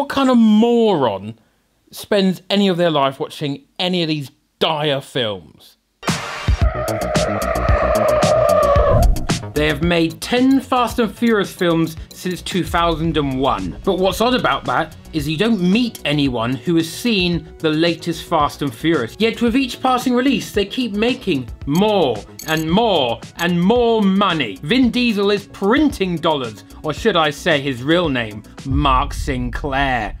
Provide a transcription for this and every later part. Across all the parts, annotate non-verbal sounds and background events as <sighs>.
what kind of moron spends any of their life watching any of these dire films? They have made 10 Fast and Furious films since 2001. But what's odd about that is you don't meet anyone who has seen the latest Fast and Furious. Yet with each passing release, they keep making more and more and more money. Vin Diesel is printing dollars, or should I say his real name, Mark Sinclair.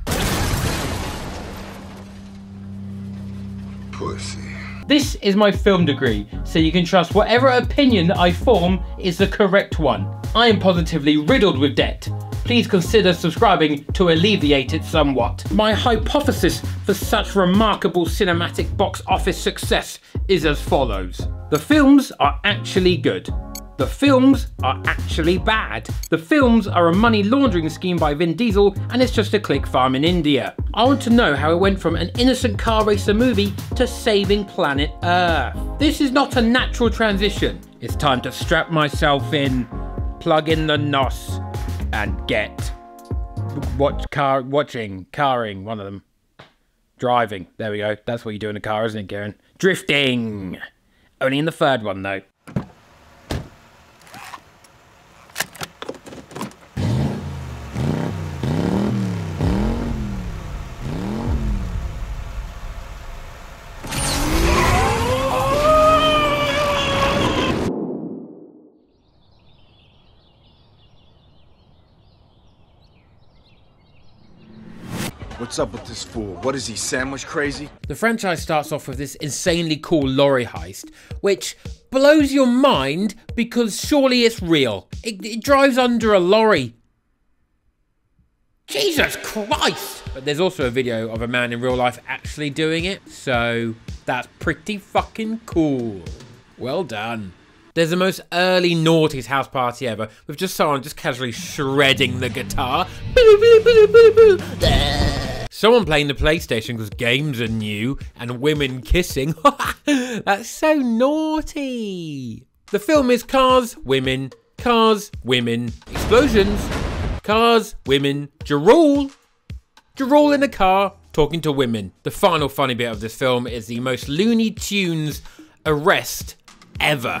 Pussy. This is my film degree, so you can trust whatever opinion that I form is the correct one. I am positively riddled with debt. Please consider subscribing to alleviate it somewhat. My hypothesis for such remarkable cinematic box office success is as follows. The films are actually good. The films are actually bad. The films are a money laundering scheme by Vin Diesel and it's just a click farm in India. I want to know how it went from an innocent car racer movie to saving planet Earth. This is not a natural transition. It's time to strap myself in, plug in the NOS, and get watch car watching, carring, one of them. Driving. There we go. That's what you do in a car, isn't it, Ciarán? Drifting. Only in the third one though. What's up with this fool? What is he, sandwich crazy? The franchise starts off with this insanely cool lorry heist, which blows your mind because surely it's real. It, it drives under a lorry. Jesus Christ! But there's also a video of a man in real life actually doing it, so that's pretty fucking cool. Well done. There's the most early naughties house party ever, with just someone just casually shredding the guitar. Someone playing the PlayStation because games are new and women kissing. <laughs> That's so naughty. The film is cars, women, cars, women, explosions, cars, women, Ja Rule, Jarul in a car talking to women. The final funny bit of this film is the most Looney Tunes arrest ever.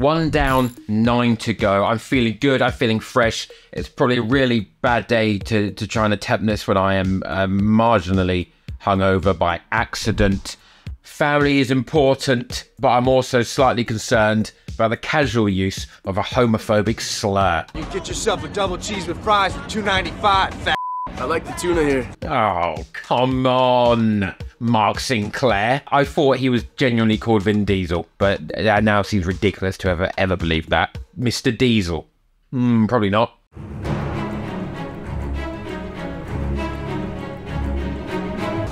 One down, nine to go. I'm feeling good. I'm feeling fresh. It's probably a really bad day to, to try and attempt this when I am uh, marginally hungover by accident. Family is important, but I'm also slightly concerned about the casual use of a homophobic slur. You get yourself a double cheese with fries for two ninety five. fat. I like the tuna here. Oh, come on, Mark Sinclair. I thought he was genuinely called Vin Diesel, but that now seems ridiculous to ever ever believe that. Mr. Diesel. Hmm, probably not.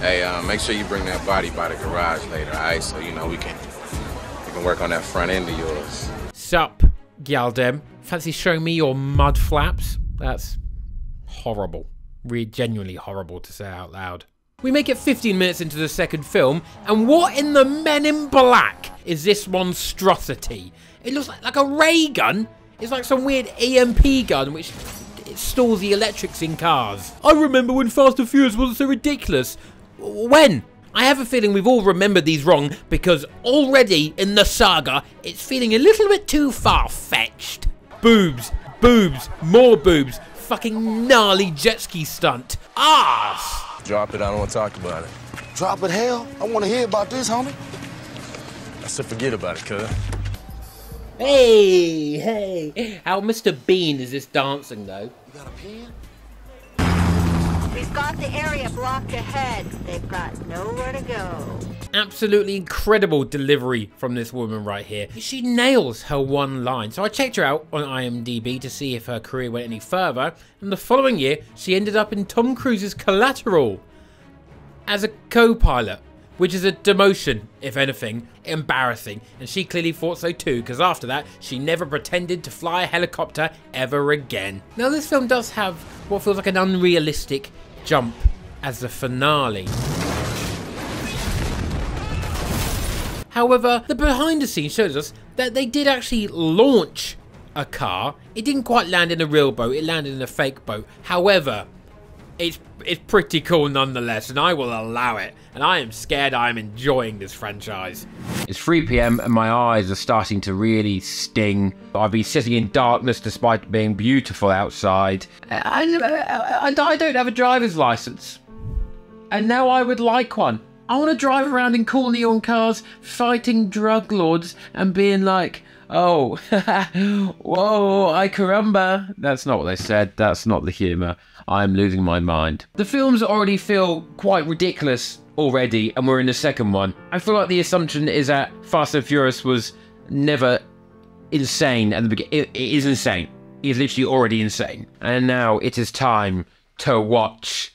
Hey, uh, make sure you bring that body by the garage later, alright? So you know we can we can work on that front end of yours. Sup, Gyaldem. Fancy showing me your mud flaps? That's horrible. Really genuinely horrible to say out loud. We make it 15 minutes into the second film, and what in the Men in Black is this monstrosity? It looks like, like a ray gun. It's like some weird EMP gun which stores the electrics in cars. I remember when Fast and Furious wasn't so ridiculous. When? I have a feeling we've all remembered these wrong because already in the saga, it's feeling a little bit too far-fetched. Boobs, boobs, more boobs, fucking gnarly jet ski stunt. Ass! Drop it, I don't want to talk about it. Drop it, hell. I want to hear about this, homie. I said forget about it, cuz. Hey, hey. How Mr. Bean is this dancing though? You got a pen? We've got the area blocked ahead. They've got nowhere to go. Absolutely incredible delivery from this woman right here. She nails her one line. So I checked her out on IMDb to see if her career went any further, and the following year she ended up in Tom Cruise's Collateral as a co-pilot, which is a demotion, if anything, embarrassing. And she clearly thought so too, because after that, she never pretended to fly a helicopter ever again. Now this film does have what feels like an unrealistic jump as the finale. However, the behind the scenes shows us that they did actually launch a car. It didn't quite land in a real boat, it landed in a fake boat. However, it's it's pretty cool nonetheless, and I will allow it. And I am scared I am enjoying this franchise. It's 3 p.m. and my eyes are starting to really sting. I've been sitting in darkness despite being beautiful outside. And, uh, and I don't have a driver's license. And now I would like one. I want to drive around in cool neon cars, fighting drug lords, and being like, oh, <laughs> whoa, I caramba. That's not what they said. That's not the humour. I'm losing my mind. The films already feel quite ridiculous already, and we're in the second one. I feel like the assumption is that Fast and Furious was never insane at the beginning. It, it is insane. It is literally already insane. And now it is time to watch.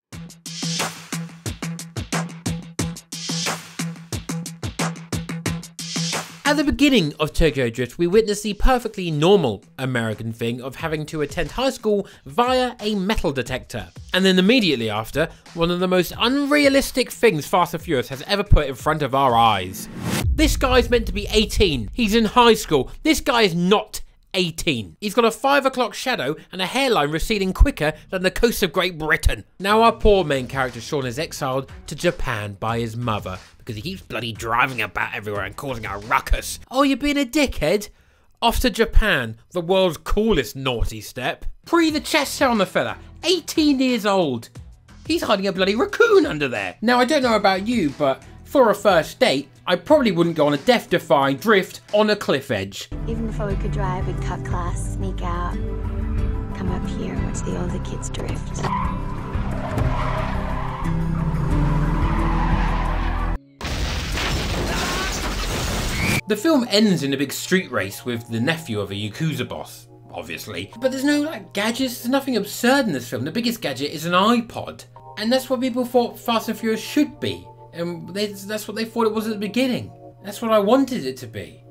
At the beginning of Tokyo Drift, we witness the perfectly normal American thing of having to attend high school via a metal detector. And then immediately after, one of the most unrealistic things Fast and Furious has ever put in front of our eyes. This guy's meant to be 18, he's in high school, this guy is not 18. He's got a 5 o'clock shadow and a hairline receding quicker than the coast of Great Britain. Now our poor main character Sean is exiled to Japan by his mother because he keeps bloody driving about everywhere and causing a ruckus. Oh, you're being a dickhead? Off to Japan, the world's coolest naughty step. Pre the chest hair on the fella, 18 years old. He's hiding a bloody raccoon under there. Now, I don't know about you, but for a first date, I probably wouldn't go on a death-defying drift on a cliff edge. Even before we could drive, we'd cut class, sneak out, come up here, watch the older kids drift. The film ends in a big street race with the nephew of a Yakuza boss, obviously. But there's no like gadgets, there's nothing absurd in this film. The biggest gadget is an iPod. And that's what people thought Fast and Furious should be. And they, that's what they thought it was at the beginning. That's what I wanted it to be.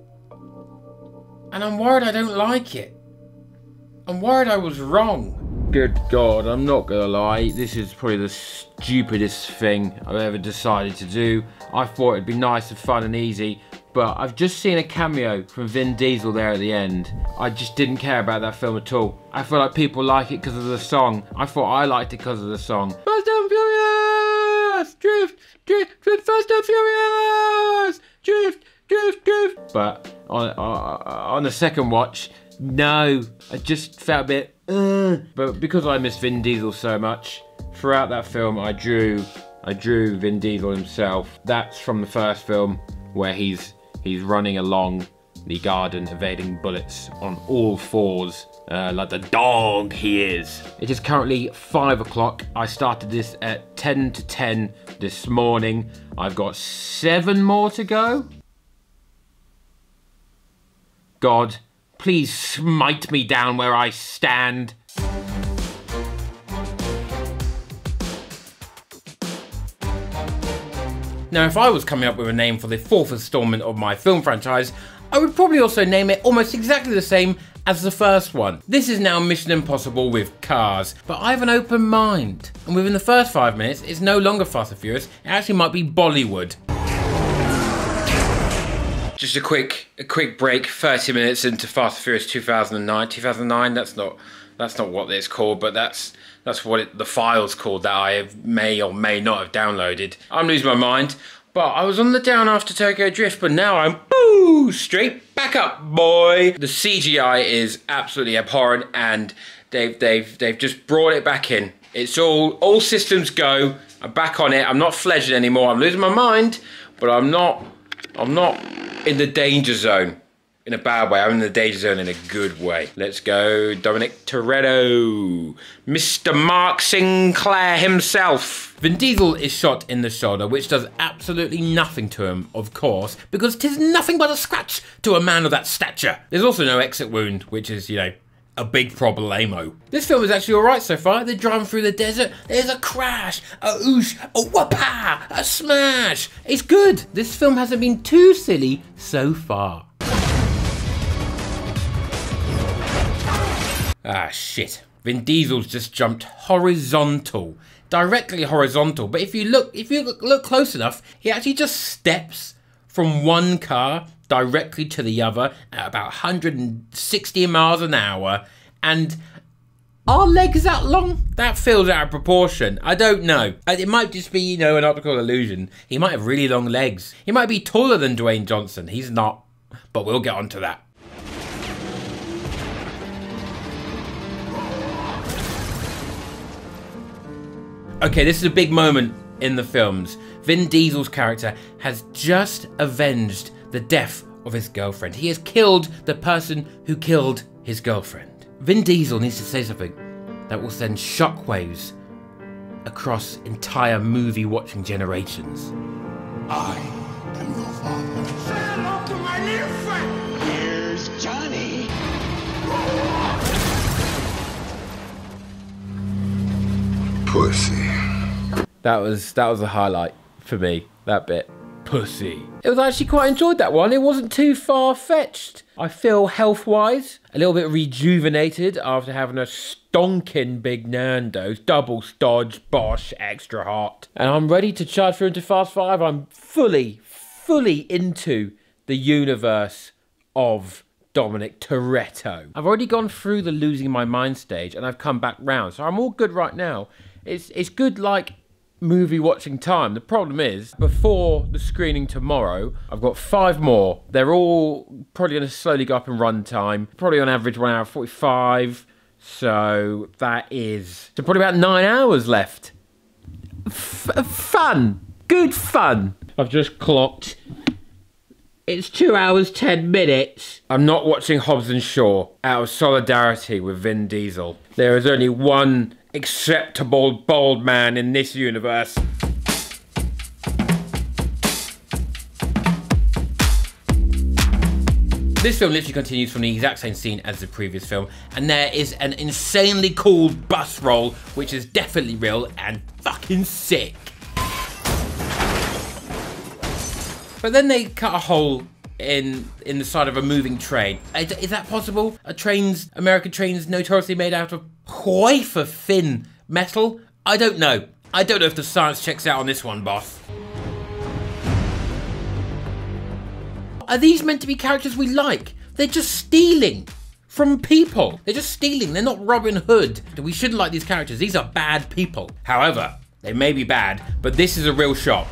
And I'm worried I don't like it. I'm worried I was wrong. Good God, I'm not gonna lie, this is probably the stupidest thing I've ever decided to do. I thought it'd be nice and fun and easy, but I've just seen a cameo from Vin Diesel there at the end. I just didn't care about that film at all. I feel like people like it because of the song. I thought I liked it because of the song. Fast and Furious! Drift, drift, Fast and Furious! Drift, drift, drift! But on, on, on the second watch, no, I just felt a bit, uh, but because I miss Vin Diesel so much, throughout that film I drew, I drew Vin Diesel himself. That's from the first film where he's he's running along the garden evading bullets on all fours uh, like the dog he is. It is currently 5 o'clock. I started this at 10 to 10 this morning. I've got 7 more to go. God, please smite me down where I stand. Now, if I was coming up with a name for the fourth installment of my film franchise, I would probably also name it almost exactly the same as the first one. This is now Mission Impossible with cars, but I have an open mind. And within the first five minutes, it's no longer Fast and Furious, it actually might be Bollywood. Just a quick, a quick break. 30 minutes into Fast and Furious 2009. 2009. That's not, that's not what it's called, but that's that's what it, the file's called that I may or may not have downloaded. I'm losing my mind. But I was on the down after Tokyo Drift, but now I'm boo straight back up, boy. The CGI is absolutely abhorrent, and they've they've they've just brought it back in. It's all all systems go. I'm back on it. I'm not fledgling anymore. I'm losing my mind, but I'm not I'm not in the danger zone in a bad way. I'm in the danger zone in a good way. Let's go, Dominic Toretto, Mr. Mark Sinclair himself. Vin Diesel is shot in the shoulder, which does absolutely nothing to him, of course, because 'tis nothing but a scratch to a man of that stature. There's also no exit wound, which is, you know, a big problemo. This film is actually alright so far. They're driving through the desert. There's a crash, a oosh, a whoopah, a smash. It's good. This film hasn't been too silly so far. Ah, shit. Vin Diesel's just jumped horizontal. Directly horizontal. But if you look, if you look, look close enough, he actually just steps from one car directly to the other at about 160 miles an hour. And are legs that long? That feels out of proportion. I don't know. Uh, It might just be, you know, an optical illusion. He might have really long legs. He might be taller than Dwayne Johnson. He's not. But we'll get onto that. Okay, this is a big moment in the films. Vin Diesel's character has just avenged the death of his girlfriend. He has killed the person who killed his girlfriend. Vin Diesel needs to say something that will send shockwaves across entire movie watching generations. I am your father. Say hello to my little friend. Pussy. That was that was a highlight for me. That bit. Pussy. It was actually quite enjoyed that one. It wasn't too far fetched. I feel health wise a little bit rejuvenated after having a stonking big Nando's, double stodge, Bosch, extra hot. And I'm ready to charge through into Fast Five. I'm fully, fully into the universe of Dominic Toretto. I've already gone through the losing my mind stage and I've come back round, so I'm all good right now. It's it's good like movie watching time. The problem is, before the screening tomorrow, I've got five more. They're all probably going to slowly go up in run time, probably on average one hour 45. So that is so probably about nine hours left. F- fun, good fun. I've just clocked. It's two hours, ten minutes. I'm not watching Hobbs and Shaw out of solidarity with Vin Diesel. There is only one acceptable bald man in this universe. This film literally continues from the exact same scene as the previous film, and there is an insanely cool bus roll, which is definitely real and fucking sick. But then they cut a hole in in the side of a moving train. Is, is that possible? A train's American train's notoriously made out of wafer thin metal? I don't know. I don't know if the science checks out on this one, boss. Are these meant to be characters we like? They're just stealing from people. They're just stealing. They're not Robin Hood. We shouldn't like these characters. These are bad people. However, they may be bad, but this is a real shot.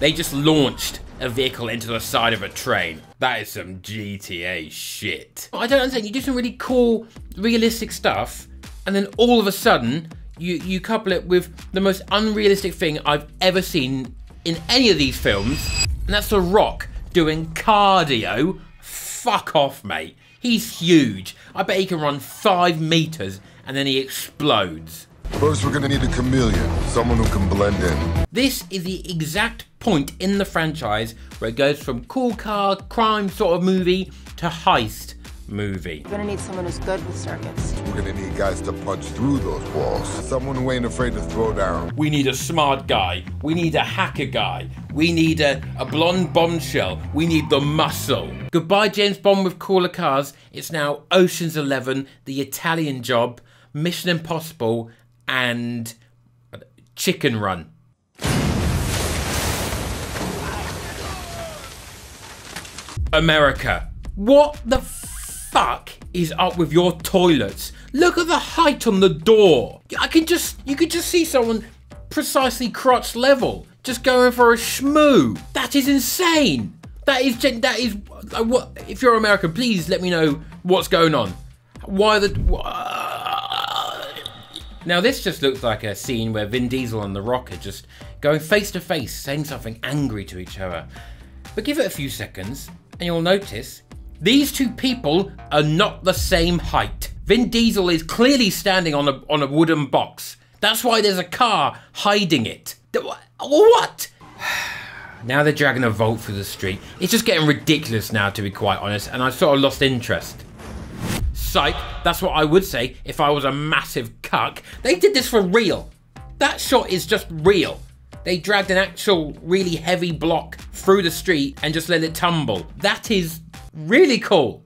They just launched a vehicle into the side of a train. That is some GTA shit. I don't understand. You do some really cool, realistic stuff, and then all of a sudden, you, you couple it with the most unrealistic thing I've ever seen in any of these films, and that's The Rock doing cardio. Fuck off, mate. He's huge. I bet he can run five meters and then he explodes. First, we're gonna need a chameleon, someone who can blend in. This is the exact point in the franchise where it goes from cool car crime sort of movie to heist movie. We're gonna need someone who's good with circuits. We're gonna need guys to punch through those walls. Someone who ain't afraid to throw down. We need a smart guy. We need a hacker guy. We need a, a blonde bombshell. We need the muscle. Goodbye, James Bond with cooler cars. It's now Ocean's Eleven, The Italian Job, Mission Impossible, and Chicken Run. America. What the fuck is up with your toilets? Look at the height on the door. I can just, you could just see someone precisely crotch level, just going for a schmoo. That is insane. That is, that is, uh, what, if you're American, please let me know what's going on. Why the, now this just looks like a scene where Vin Diesel and The Rock are just going face to face, saying something angry to each other. But give it a few seconds, and you'll notice these two people are not the same height. Vin Diesel is clearly standing on a on a wooden box. That's why there's a car hiding it. What? <sighs> Now they're dragging a vault through the street. It's just getting ridiculous now, to be quite honest, and I've sort of lost interest. Psych, that's what I would say if I was a massive cuck. They did this for real. That shot is just real. They dragged an actual really heavy block through the street and just let it tumble. That is really cool.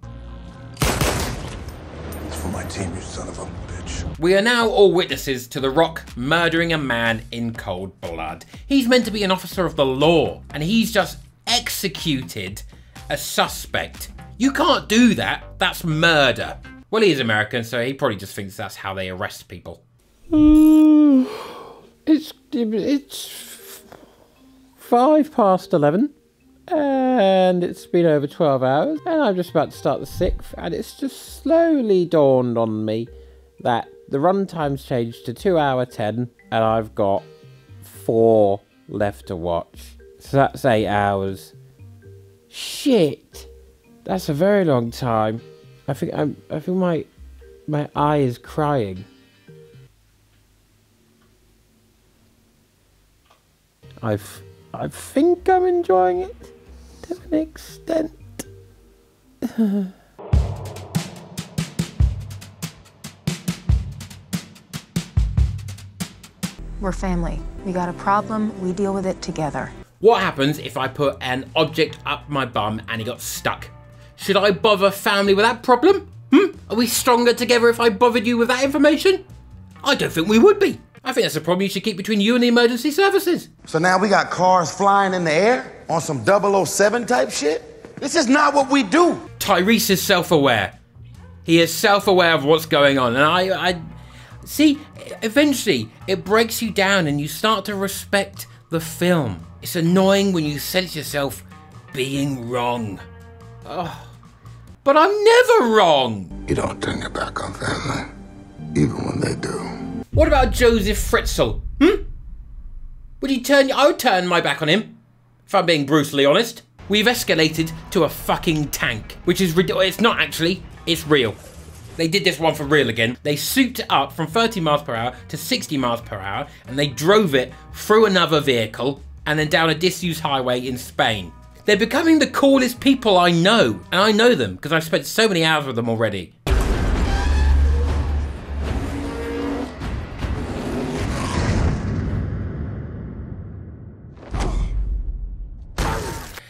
It's for my team, you son of a bitch. We are now all witnesses to The Rock murdering a man in cold blood. He's meant to be an officer of the law, and he's just executed a suspect. You can't do that. That's murder. Well, he is American, so he probably just thinks that's how they arrest people. Mm, it's it's five past eleven, and it's been over twelve hours, and I'm just about to start the sixth, and it's just slowly dawned on me that the run time's changed to two hour ten, and I've got four left to watch. So that's eight hours. Shit, that's a very long time. I think I'm. I think my my eye is crying. I've I think I'm enjoying it to an extent. <laughs> We're family. We got a problem, we deal with it together. What happens if I put an object up my bum and it got stuck? Should I bother family with that problem? Hmm? Are we stronger together if I bothered you with that information? I don't think we would be. I think that's a problem you should keep between you and the emergency services. So now we got cars flying in the air on some 007 type shit? This is not what we do. Tyrese is self-aware. He is self-aware of what's going on, and I, I see. Eventually, it breaks you down, and you start to respect the film. It's annoying when you sense yourself being wrong. Oh, but I'm never wrong. You don't turn your back on family, even when they do. What about Josef Fritzl? Hmm? Would you turn? I would turn my back on him. If I'm being brutally honest. We've escalated to a fucking tank, which is ridiculous. It's not actually. It's real. They did this one for real again. They souped it up from 30 miles per hour to 60 miles per hour, and they drove it through another vehicle and then down a disused highway in Spain. They're becoming the coolest people I know, and I know them because I've spent so many hours with them already.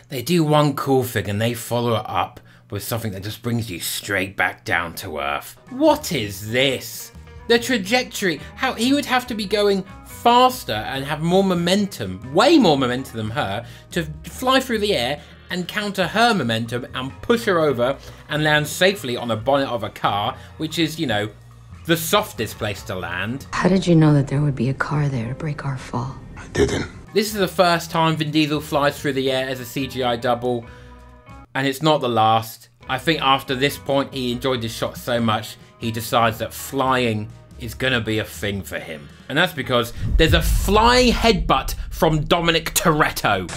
They do one cool thing and they follow it up with something that just brings you straight back down to earth. What is this? The trajectory, how he would have to be going faster and have more momentum, way more momentum than her, to fly through the air and counter her momentum and push her over and land safely on the bonnet of a car, which is, you know, the softest place to land. How did you know that there would be a car there to break our fall? I didn't. This is the first time Vin Diesel flies through the air as a CGI double, and it's not the last. I think after this point, he enjoyed this shot so much, he decides that flying is gonna be a thing for him. And that's because there's a flying headbutt from Dominic Toretto.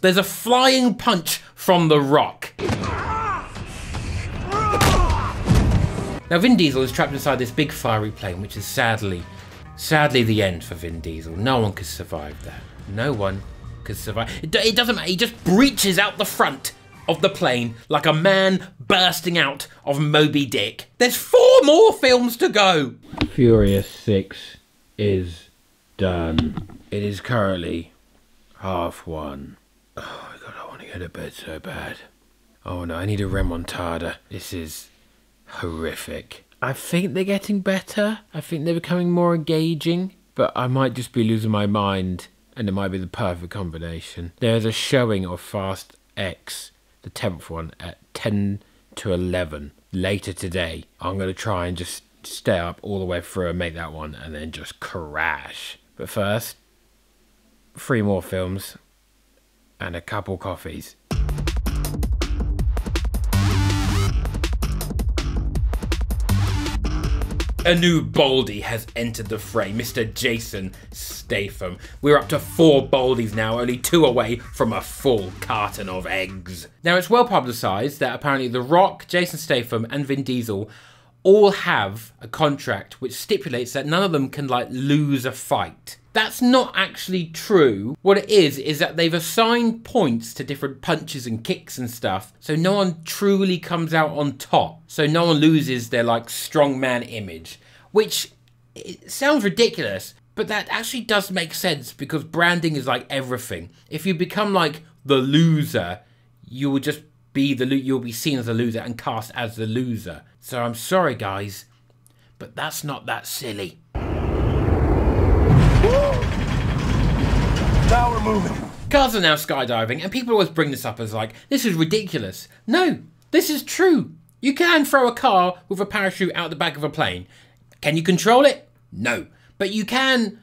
There's a flying punch from The Rock. Now Vin Diesel is trapped inside this big fiery plane, which is sadly, sadly the end for Vin Diesel. No one could survive that. No one could survive. It, it doesn't matter. He just breaches out the front of the plane like a man bursting out of Moby Dick. There's four more films to go. Furious 6 is done. It is currently half one. Oh my god, I want to go to bed so bad. Oh no, I need a remontada. This is horrific. I think they're getting better. I think they're becoming more engaging, but I might just be losing my mind and it might be the perfect combination. There's a showing of Fast X, the 10th one, at 10 to 11 later today. I'm going to try and just stay up all the way through and make that one and then just crash. But first, three more films and a couple coffees. A new Baldy has entered the fray, Mr. Jason Statham. We're up to four Baldies now, only two away from a full carton of eggs. Now, it's well publicised that apparently The Rock, Jason Statham, and Vin Diesel all have a contract which stipulates that none of them can, like, lose a fight. That's not actually true. What it is, is that they've assigned points to different punches and kicks and stuff, so no one truly comes out on top. So no one loses their, like, strongman image, which sounds ridiculous, but that actually does make sense because branding is like everything. If you become like the loser, you will just be the you'll be seen as a loser and cast as the loser. So I'm sorry, guys, but that's not that silly. Now we're moving. Cars are now skydiving, and people always bring this up as like, this is ridiculous. No, this is true. You can throw a car with a parachute out the back of a plane. Can you control it? No. But you can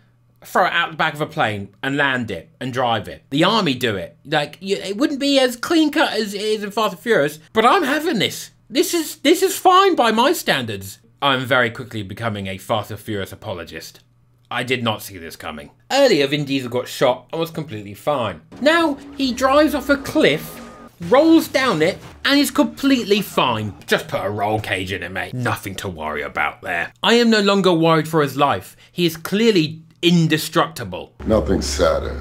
throw it out the back of a plane and land it and drive it. The army do it. Like it wouldn't be as clean cut as it is in Fast and Furious, but I'm having this. This is this is fine by my standards. I'm very quickly becoming a Fast and Furious apologist. I did not see this coming. Earlier, Vin Diesel got shot and was completely fine. Now, he drives off a cliff, rolls down it, and is completely fine. Just put a roll cage in it, mate. Nothing to worry about there. I am no longer worried for his life. He is clearly indestructible. Nothing sadder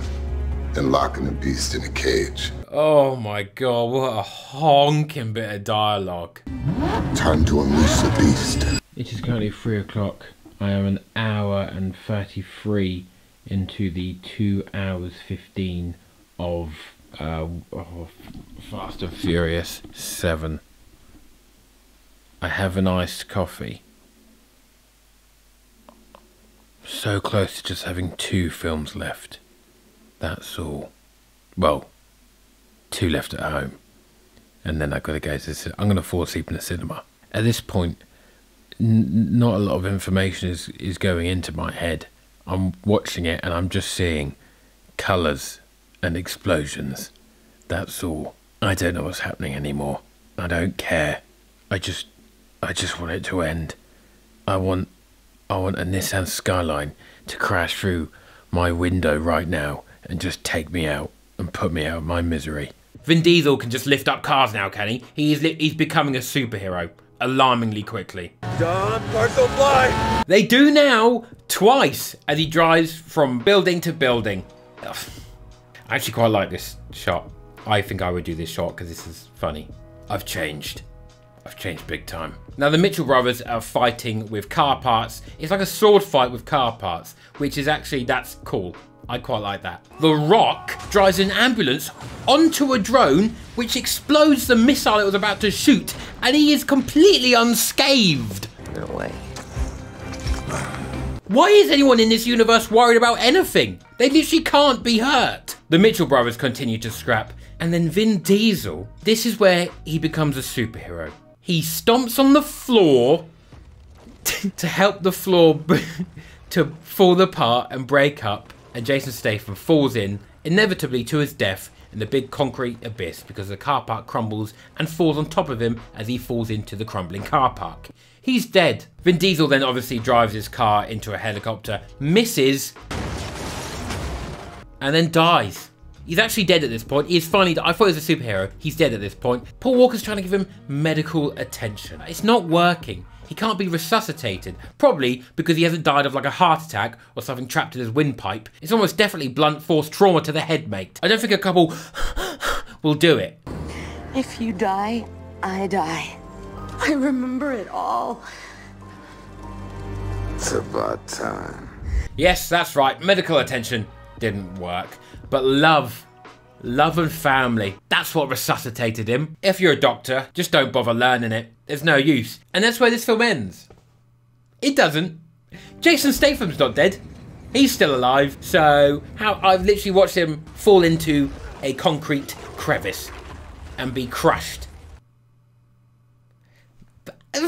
than locking a beast in a cage. Oh my god, what a honking bit of dialogue. Time to unleash the beast. It is currently three o'clock. I am an hour and 33 into the 2 hours 15 of, uh, of Fast and Furious 7. I have an iced coffee. So close to just having two films left. That's all. Well, two left at home. And then I've got to go to the I'm going to fall asleep in the cinema. At this point, not a lot of information is, is going into my head. I'm watching it and I'm just seeing colours and explosions. That's all. I don't know what's happening anymore. I don't care. I just I just want it to end. I want I want a Nissan Skyline to crash through my window right now and just take me out and put me out of my misery. Vin Diesel can just lift up cars now, can he? He's li- he's becoming a superhero alarmingly quickly. Don, cars don't fly. They do now twice as he drives from building to building. Ugh. I actually quite like this shot. I think I would do this shot because this is funny. I've changed. I've changed big time. Now the Mitchell brothers are fighting with car parts. It's like a sword fight with car parts, which is actually that's cool. I quite like that. The Rock drives an ambulance onto a drone which explodes the missile it was about to shoot and he is completely unscathed. No way. Why is anyone in this universe worried about anything? They literally can't be hurt. The Mitchell brothers continue to scrap, and then Vin Diesel, this is where he becomes a superhero. He stomps on the floor to help the floor to fall apart and break up, and Jason Statham falls in, inevitably to his death, in the big concrete abyss because the car park crumbles and falls on top of him as he falls into the crumbling car park. He's dead. Vin Diesel then obviously drives his car into a helicopter, misses, and then dies. He's actually dead at this point. He is finally. I thought he was a superhero. He's dead at this point. Paul Walker's trying to give him medical attention. It's not working. He can't be resuscitated. Probably because he hasn't died of like a heart attack or something trapped in his windpipe. It's almost definitely blunt force trauma to the head, mate. I don't think a couple <sighs> will do it. If you die, I die. I remember it all. It's about time. Yes, that's right. Medical attention didn't work. But love, love and family, that's what resuscitated him. If you're a doctor, just don't bother learning it. There's no use. And that's where this film ends. It doesn't. Jason Statham's not dead. He's still alive. So how I've literally watched him fall into a concrete crevice and be crushed. <laughs>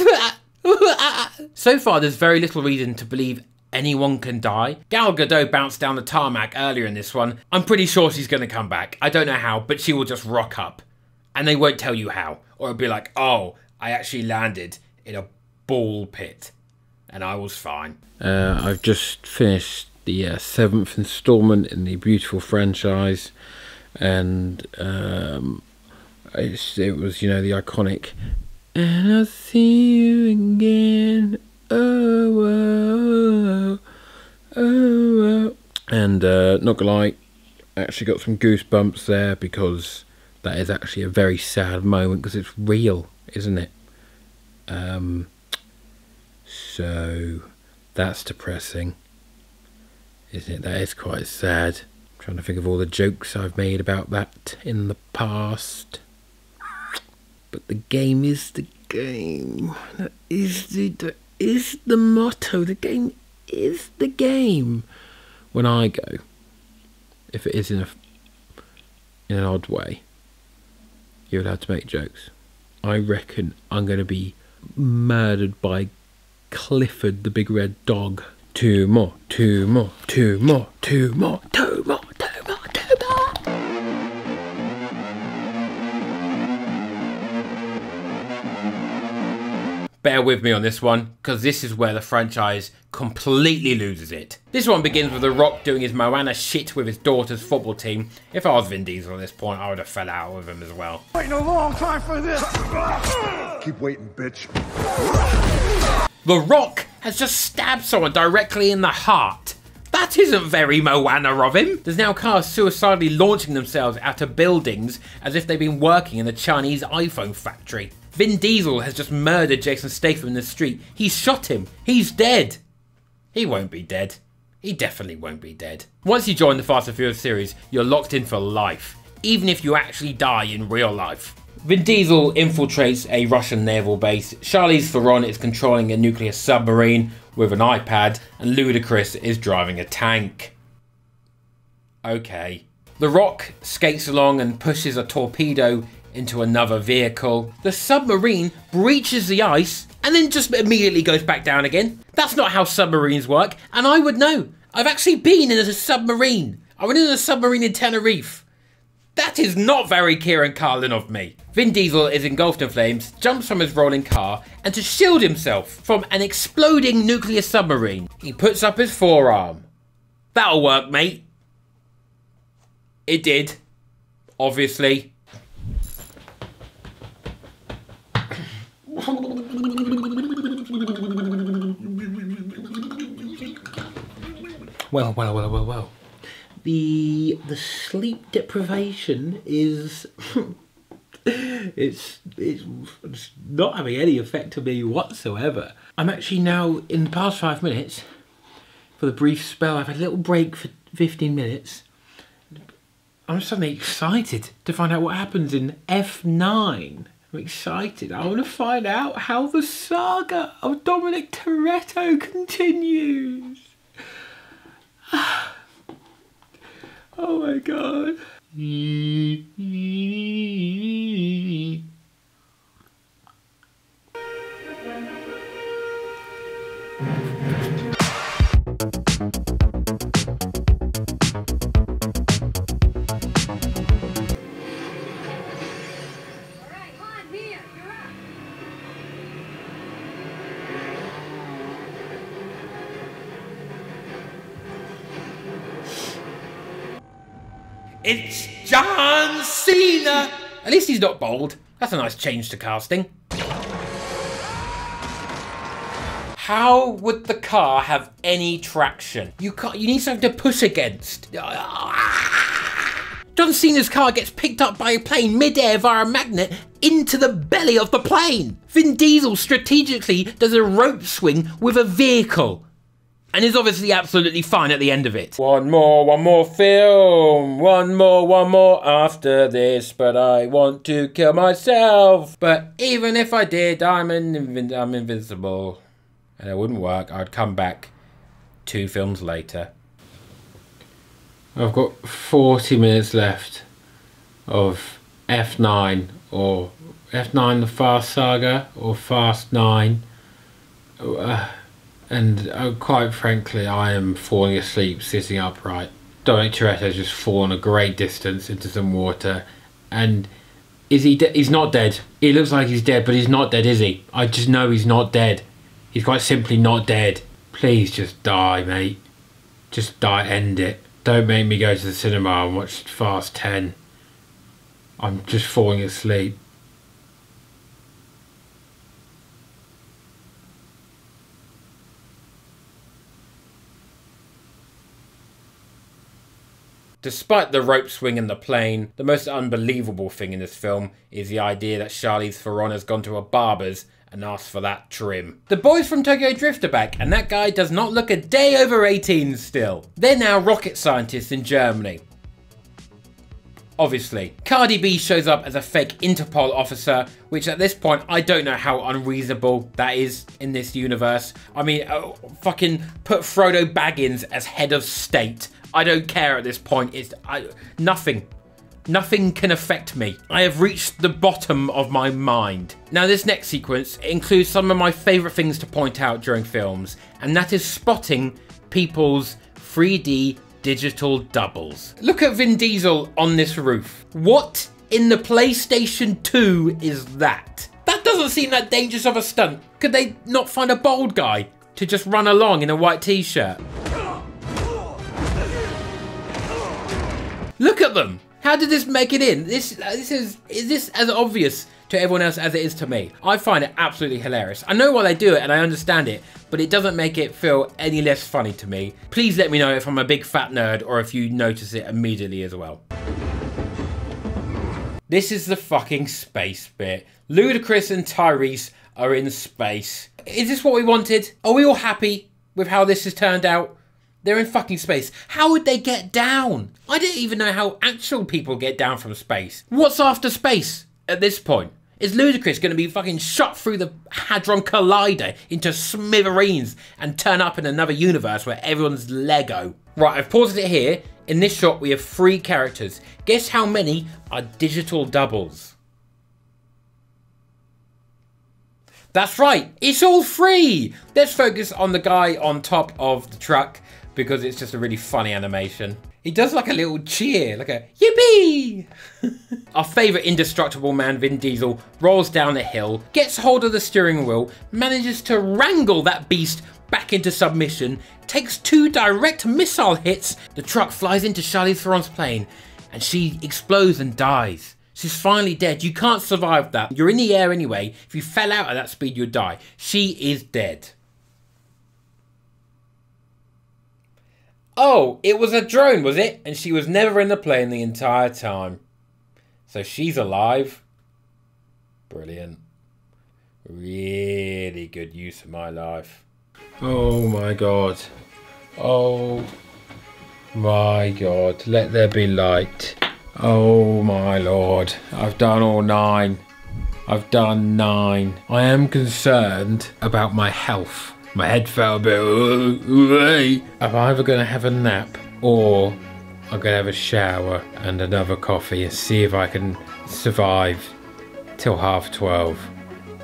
so far, there's very little reason to believe anyone can die. Gal Gadot bounced down the tarmac earlier in this one. I'm pretty sure she's going to come back. I don't know how, but she will just rock up. And they won't tell you how. Or it'll be like, oh, I actually landed in a ball pit. And I was fine. Uh, I've just finished the uh, seventh installment in the beautiful franchise. And um, it was, you know, the iconic. And I'll see you again. Oh, oh, oh. And uh, not gonna lie, actually got some goosebumps there because that is actually a very sad moment because it's real, isn't it? Um, so that's depressing, isn't it? That is quite sad. I'm trying to think of all the jokes I've made about that in the past. But the game is the game. That is the, is the motto. The game is the game. When I go, if it is in a in an odd way, you're allowed to make jokes. I reckon I'm going to be murdered by Clifford the big red dog. Two more, two more, two more, two more, two more, Bear with me on this one, because this is where the franchise completely loses it. This one begins with The Rock doing his Moana shit with his daughter's football team. If I was Vin Diesel at this point, I would have fell out with him as well. Waiting a long time for this. Keep waiting, bitch. The Rock has just stabbed someone directly in the heart. That isn't very Moana of him. There's now cars suicidally launching themselves out of buildings as if they've been working in the Chinese iPhone factory. Vin Diesel has just murdered Jason Statham in the street. He's shot him. He's dead. He won't be dead. He definitely won't be dead. Once you join the Fast and Furious series, you're locked in for life, even if you actually die in real life. Vin Diesel infiltrates a Russian naval base, Charlize Theron is controlling a nuclear submarine with an iPad, and Ludacris is driving a tank. Okay. The Rock skates along and pushes a torpedo into another vehicle. The submarine breaches the ice and then just immediately goes back down again. That's not how submarines work, and I would know. I've actually been in a submarine. I went in a submarine in Tenerife. That is not very Ciarán Carlin of me. Vin Diesel is engulfed in flames, jumps from his rolling car, and to shield himself from an exploding nuclear submarine, he puts up his forearm. That'll work, mate. It did. Obviously. Well, well, well, well, well. The the sleep deprivation is <laughs> it's, it's not having any effect on me whatsoever. I'm actually now in the past five minutes for the brief spell. I've had a little break for 15 minutes. I'm suddenly excited to find out what happens in F9. I'm excited. I want to find out how the saga of Dominic Toretto continues. <sighs> Oh my god. <laughs> It's John Cena! At least he's not bald. That's a nice change to casting. How would the car have any traction? You can't. You need something to push against. John Cena's car gets picked up by a plane mid-air via a magnet into the belly of the plane. Vin Diesel strategically does a rope swing with a vehicle and is obviously absolutely fine at the end of it. One more, one more film, one more, one more after this, but I want to kill myself. But even if I did, I'm, invin- I'm invincible. And it wouldn't work, I'd come back two films later. I've got 40 minutes left of F9 or F9 the Fast Saga or Fast 9. Uh, and uh, quite frankly, I am falling asleep sitting upright. Dominic Toretto's just fallen a great distance into some water, and is he? He's not dead. He looks like he's dead, but he's not dead, is he? I just know he's not dead. He's quite simply not dead. Please just die, mate. Just die. End it. Don't make me go to the cinema and watch Fast Ten. I'm just falling asleep. Despite the rope swing and the plane, the most unbelievable thing in this film is the idea that Charlize Theron has gone to a barber's and asked for that trim. The boys from Tokyo Drift are back, and that guy does not look a day over 18 still. They're now rocket scientists in Germany. obviously. Cardi B shows up as a fake Interpol officer, which at this point, I don't know how unreasonable that is in this universe. I mean, uh, fucking put Frodo Baggins as head of state. I don't care at this point. It's I, nothing. Nothing can affect me. I have reached the bottom of my mind. Now this next sequence includes some of my favourite things to point out during films, and that is spotting people's 3D digital doubles. Look at Vin Diesel on this roof. What in the PlayStation 2 is that? That doesn't seem that dangerous of a stunt. Could they not find a bald guy to just run along in a white t-shirt? Look at them. How did this make it in? This uh, this is is this as obvious to everyone else as it is to me? I find it absolutely hilarious. I know why they do it and I understand it, but it doesn't make it feel any less funny to me. Please let me know if I'm a big fat nerd or if you notice it immediately as well. This is the fucking space bit. Ludacris and Tyrese are in space. Is this what we wanted? Are we all happy with how this has turned out? They're in fucking space. How would they get down? I didn't even know how actual people get down from space. What's after space at this point? Is Ludacris going to be fucking shot through the Hadron Collider into smithereens and turn up in another universe where everyone's Lego? Right, I've paused it here. In this shot, we have three characters. Guess how many are digital doubles? That's right, it's all free! Let's focus on the guy on top of the truck because it's just a really funny animation. He does like a little cheer, like a yippee! <laughs> Our favourite indestructible man, Vin Diesel, rolls down a hill, gets hold of the steering wheel, manages to wrangle that beast back into submission, takes two direct missile hits, the truck flies into Charlize Theron's plane, and she explodes and dies. She's finally dead. You can't survive that. You're in the air anyway. If you fell out at that speed, you'd die. She is dead. Oh, it was a drone, was it? And she was never in the plane the entire time. So she's alive. Brilliant. Really good use of my life. Oh my god. Oh my god. Let there be light. Oh my lord. I've done all nine. I've done nine. I am concerned about my health. My head felt a bit. I'm either going to have a nap or I'm going to have a shower and another coffee and see if I can survive till half 12.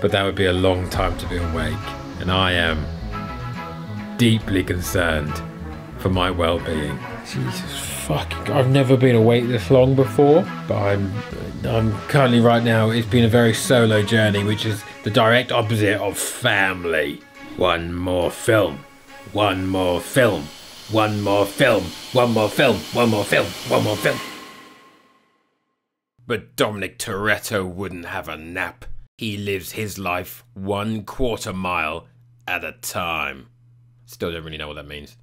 But that would be a long time to be awake. And I am deeply concerned for my well being. Jesus fucking. I've never been awake this long before, but I'm. I'm currently right now. It's been a very solo journey, which is the direct opposite of family. One more film. One more film. One more film. One more film. One more film. One more film. But Dominic Toretto wouldn't have a nap. He lives his life one quarter mile at a time. Still don't really know what that means.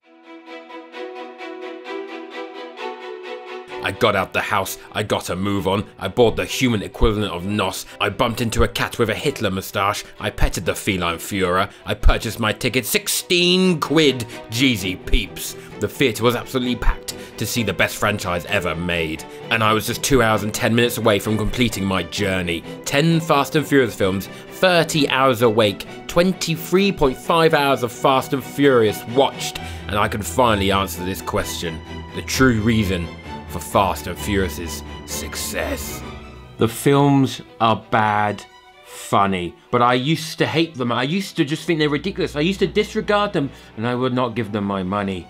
I got out the house, I got a move on, I bought the human equivalent of Nos, I bumped into a cat with a Hitler moustache, I petted the feline Führer, I purchased my ticket. 16 quid, Jeezy peeps. The theatre was absolutely packed to see the best franchise ever made, and I was just 2 hours and 10 minutes away from completing my journey. 10 Fast and Furious films, 30 hours awake, 23.5 hours of Fast and Furious watched, and I can finally answer this question. The true reason for Fast and Furious's success. The films are bad, funny, but I used to hate them. I used to just think they're ridiculous. I used to disregard them and I would not give them my money.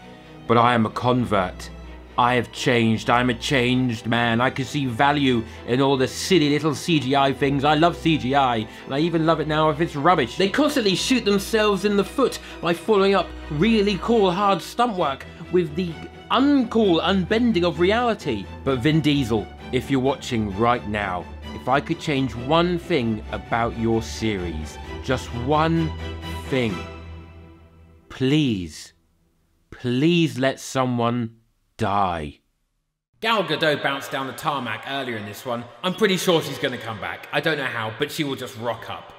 But I am a convert. I have changed. I'm a changed man. I can see value in all the silly little CGI things. I love CGI, and I even love it now if it's rubbish. They constantly shoot themselves in the foot by following up really cool hard stunt work with the uncool unbending of reality. But Vin Diesel, if you're watching right now, if I could change one thing about your series, just one thing, please, please let someone die. Gal Gadot bounced down the tarmac earlier in this one. I'm pretty sure she's going to come back. I don't know how, but she will just rock up.